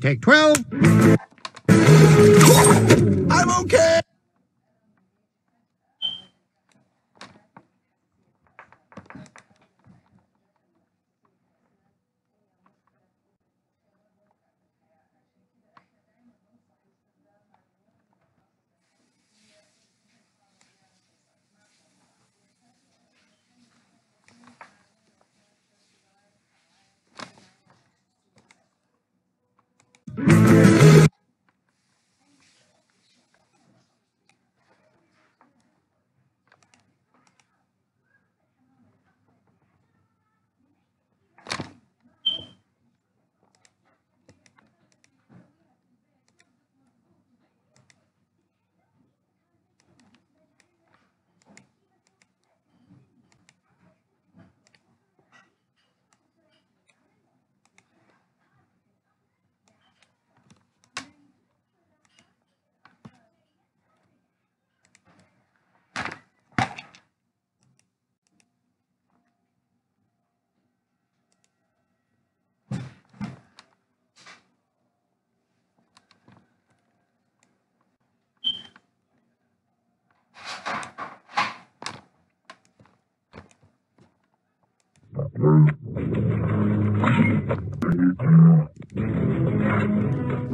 Take 12.